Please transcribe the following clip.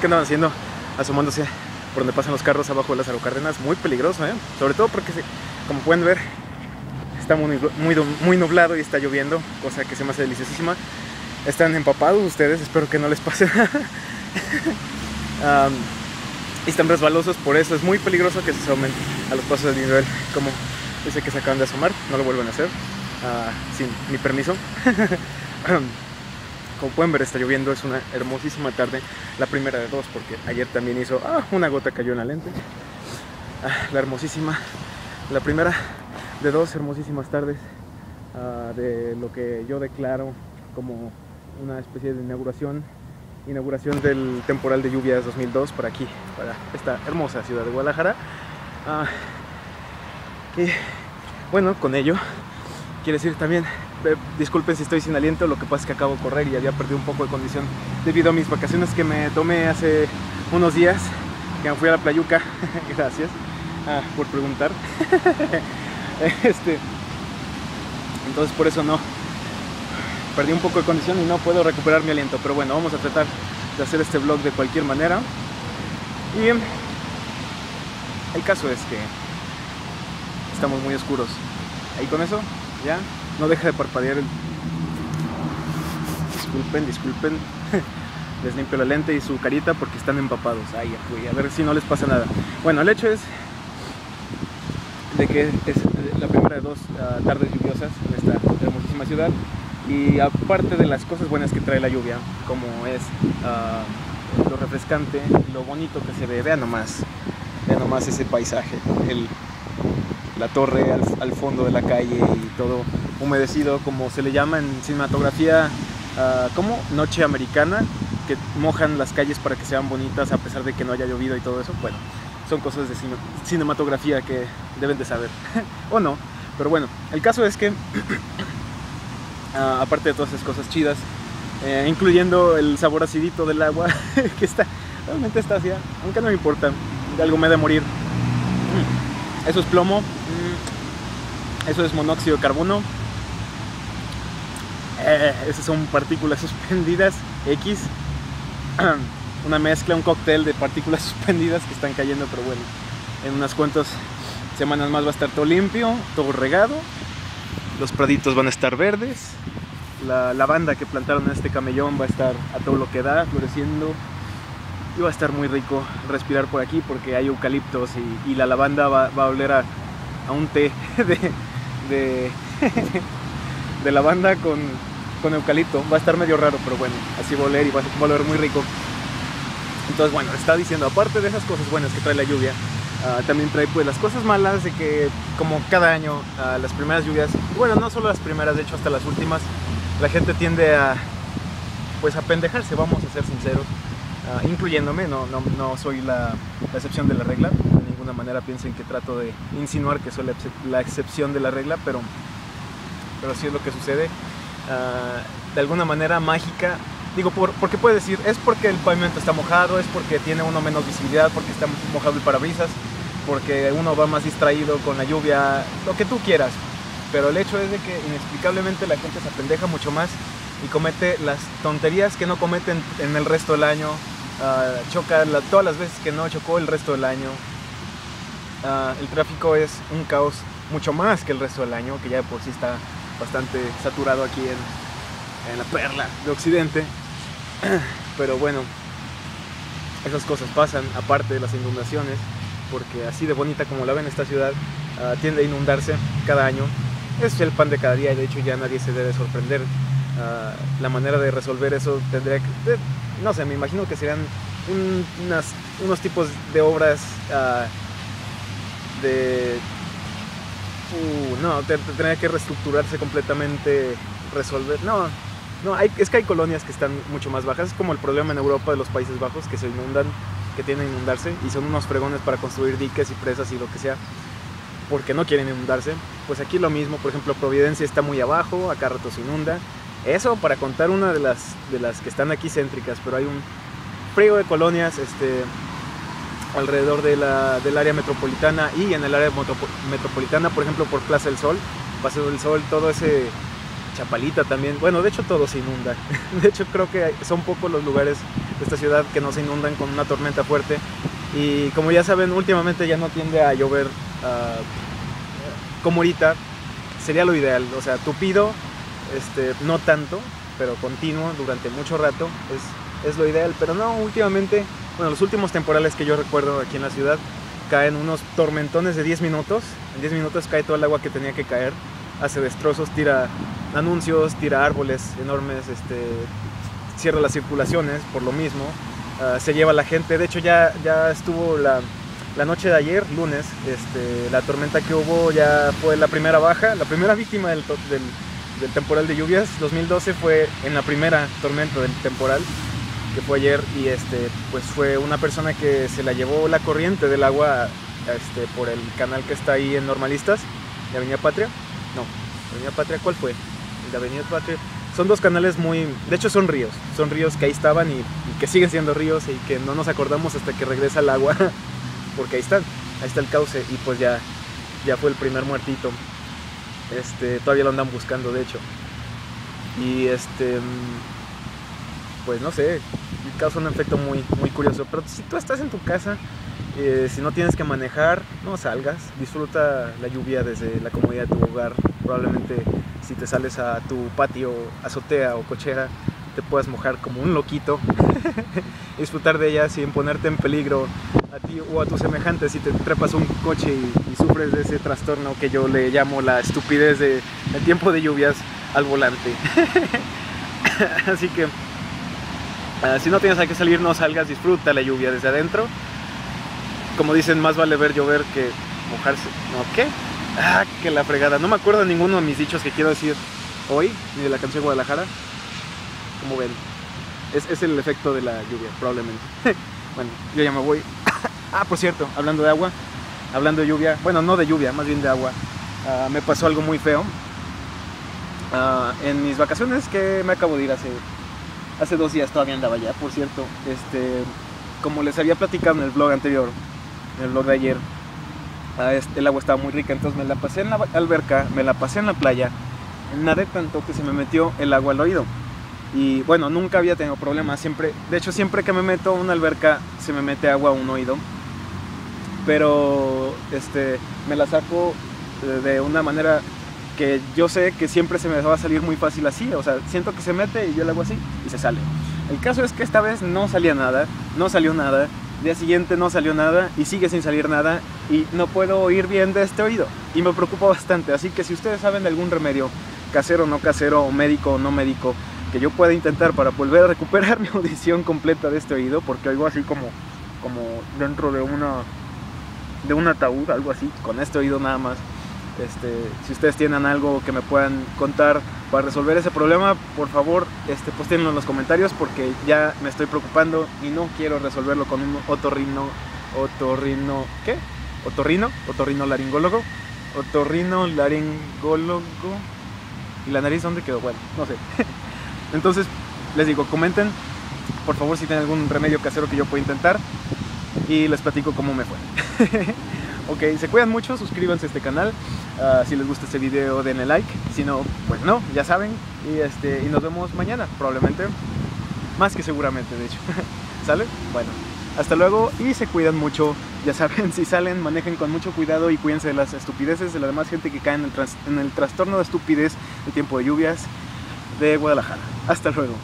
¿Qué andaban haciendo? Asomándose por donde pasan los carros abajo de las Cárdenas. Muy peligroso, ¿eh? Sobre todo porque, como pueden ver, está muy, muy, muy nublado y está lloviendo, cosa que se me hace deliciosísima. Están empapados ustedes, espero que no les pase y están resbalosos, por eso es muy peligroso que se asomen a los pasos del nivel, como dice que se acaban de asomar, no lo vuelven a hacer uh, sin mi permiso. Como pueden ver está lloviendo, es una hermosísima tarde, la primera de dos, porque ayer también hizo, ah, una gota cayó en la lente. Ah, la hermosísima, la primera de dos hermosísimas tardes ah, de lo que yo declaro como una especie de inauguración, inauguración del temporal de lluvias 2002 para aquí, para esta hermosa ciudad de Guadalajara. y bueno, con ello, quiere decir también disculpen si estoy sin aliento, lo que pasa es que acabo de correr y había perdido un poco de condición debido a mis vacaciones que me tomé hace unos días, que me fui a la playuca, gracias ah, por preguntar. este, entonces por eso no, perdí un poco de condición y no puedo recuperar mi aliento, pero bueno, vamos a tratar de hacer este vlog de cualquier manera. Y el caso es que estamos muy oscuros. Ahí con eso, ya no deja de parpadear el... Disculpen, disculpen. les limpio la lente y su carita porque están empapados. Ay, a ver si no les pasa nada. Bueno, el hecho es de que es la primera de dos ah, tardes lluviosas en esta hermosísima ciudad. Y aparte de las cosas buenas que trae la lluvia, como es ah, lo refrescante, lo bonito que se ve, vean nomás, vean nomás ese paisaje, el, la torre al, fondo de la calle y todo humedecido, como se le llama en cinematografía, uh, como noche americana, que mojan las calles para que sean bonitas a pesar de que no haya llovido y todo eso. Bueno, son cosas de cinematografía que deben de saber, o no. Pero bueno, el caso es que, ah, aparte de todas esas cosas chidas, eh, incluyendo el sabor acidito del agua, que está, realmente está así, aunque no me importa, de algo me de morir. Eso es plomo, eso es monóxido de carbono. Esas son partículas suspendidas X. Una mezcla, un cóctel de partículas suspendidas que están cayendo, pero bueno, en unas cuantas semanas más va a estar todo limpio, todo regado. Los praditos van a estar verdes. La lavanda que plantaron en este camellón va a estar a todo lo que da, floreciendo. Y va a estar muy rico respirar por aquí porque hay eucaliptos y, la lavanda va, va a oler a, a un té de, de, de lavanda con, con eucalipto. Va a estar medio raro, pero bueno, así va a y va a oler muy rico. Entonces, bueno, está diciendo, aparte de esas cosas buenas que trae la lluvia, ah, también trae pues las cosas malas de que como cada año uh, las primeras lluvias, bueno, no solo las primeras, de hecho hasta las últimas, la gente tiende a pues a pendejarse, vamos a ser sinceros, uh, incluyéndome, no, no, no soy la, la, excepción de la regla, manera piensen que trato de insinuar que soy la, excepción de la regla, pero, pero sí es lo que sucede. Ah, de alguna manera mágica, digo, por, porque puede decir, es porque el pavimento está mojado, es porque tiene uno menos visibilidad, porque está mojado el parabrisas, porque uno va más distraído con la lluvia, lo que tú quieras. Pero el hecho es de que inexplicablemente la gente se apendeja mucho más y comete las tonterías que no cometen en el resto del año, uh, choca todas las veces que no chocó el resto del año, Ah, el tráfico es un caos mucho más que el resto del año, que ya de por sí está bastante saturado aquí en, en la perla de Occidente. Pero bueno, esas cosas pasan, aparte de las inundaciones, porque así de bonita como la ven esta ciudad, uh, tiende a inundarse cada año. Es el pan de cada día y de hecho ya nadie se debe sorprender. Uh, la manera de resolver eso tendría que, no sé, me imagino que serían unos tipos de obras uh, de... Uh, no, tendría que reestructurarse completamente, resolver... No, no, es que hay colonias que están mucho más bajas. Es como el problema en Europa de los Países Bajos, que se inundan, que tienen que inundarse, y son unos fregones para construir diques y presas y lo que sea, porque no quieren inundarse. Pues aquí lo mismo, por ejemplo, Providencia está muy abajo, acá rato se inunda. Eso para contar una de las, de las que están aquí céntricas, pero hay un frío de colonias, este, alrededor de la, del área metropolitana y en el área metropolitana, por ejemplo, por Plaza del Sol, Paseo del Sol, todo ese Chapalita también. Bueno, de hecho todo se inunda. De hecho creo que son pocos los lugares esta ciudad que no se inundan con una tormenta fuerte. Y como ya saben, últimamente ya no tiende a llover uh, como ahorita. Sería lo ideal, o sea, tupido, este, no tanto, pero continuo durante mucho rato es, es lo ideal. Pero no, últimamente, bueno, los últimos temporales que yo recuerdo aquí en la ciudad, caen unos tormentones de 10 minutos. En 10 minutos cae todo el agua que tenía que caer, hace destrozos, tira anuncios, tira árboles enormes, este, cierra las circulaciones por lo mismo, uh, se lleva la gente. De hecho, ya, ya estuvo la, la noche de ayer, lunes, este, la tormenta que hubo ya fue la primera baja, la primera víctima del temporal de lluvias. 2012 fue en la primera tormenta del temporal que fue ayer y este pues fue una persona que se la llevó la corriente del agua este, por el canal que está ahí en Normalistas de Avenida Patria no Avenida Patria ¿cuál fue? el de Avenida Patria. Son dos canales muy de hecho son ríos son ríos que ahí estaban y, y que siguen siendo ríos y que no nos acordamos hasta que regresa el agua porque ahí están ahí está el cauce y pues ya ya fue el primer muertito. Este todavía lo andan buscando de hecho. Y este pues no sé, causa un efecto muy, muy curioso. Pero si tú estás en tu casa, eh, si no tienes que manejar, no salgas, disfruta la lluvia desde la comodidad de tu hogar. Probablemente si te sales a tu patio, azotea o cochera, te puedas mojar como un loquito, disfrutar de ella sin ponerte en peligro a ti o a tus semejantes si te trepas un coche y, y sufres de ese trastorno que yo le llamo la estupidez de, tiempo de lluvias al volante. Así que Uh, si no tienes a qué salir, no salgas, disfruta la lluvia desde adentro. Como dicen, más vale ver llover que mojarse. ¿No qué? Ah, que la fregada. No me acuerdo ninguno de mis dichos que quiero decir hoy, ni de la canción Guadalajara. Como ven, es, es el efecto de la lluvia, probablemente. bueno, yo ya me voy. ah, por cierto, hablando de agua, hablando de lluvia, bueno, no de lluvia, más bien de agua, uh, me pasó algo muy feo. Uh, en mis vacaciones que me acabo de ir hace hace dos días todavía andaba allá, por cierto. Este, como les había platicado en el blog anterior, en el blog de ayer, este, el agua estaba muy rica, entonces me la pasé en la alberca, me la pasé en la playa, nadé tanto que se me metió el agua al oído. Y bueno, nunca había tenido problemas, siempre, de hecho siempre que me meto a una alberca se me mete agua a un oído. Pero este, me la saco de una manera que yo sé que siempre se me va a salir muy fácil así, o sea, siento que se mete y yo le hago así y se sale. El caso es que esta vez no salía nada, no salió nada, día siguiente no salió nada y sigue sin salir nada y no puedo oír bien de este oído y me preocupa bastante, así que si ustedes saben de algún remedio, casero o no casero, médico o no médico, que yo pueda intentar para volver a recuperar mi audición completa de este oído, porque oigo así como, como dentro de una de un ataúd, algo así, con este oído nada más. Este, si ustedes tienen algo que me puedan contar para resolver ese problema, por favor, este, en los comentarios porque ya me estoy preocupando y no quiero resolverlo con un otorrino, otorrino, ¿qué? Otorrino, otorrino laringólogo, otorrino laringólogo. ¿Y la nariz dónde quedó? Bueno, no sé. Entonces, les digo, comenten, por favor, si tienen algún remedio casero que yo pueda intentar y les platico cómo me fue. Ok, se cuidan mucho, suscríbanse a este canal. Uh, si les gusta este video, denle like. Si no, pues no, ya saben. Y, este, y nos vemos mañana, probablemente. Más que seguramente, de hecho. ¿Sale? Bueno, hasta luego y se cuidan mucho. Ya saben, si salen, manejen con mucho cuidado y cuídense de las estupideces de la demás gente que cae en el, en el trastorno de estupidez de tiempo de lluvias de Guadalajara. Hasta luego.